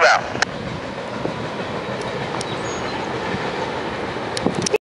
two.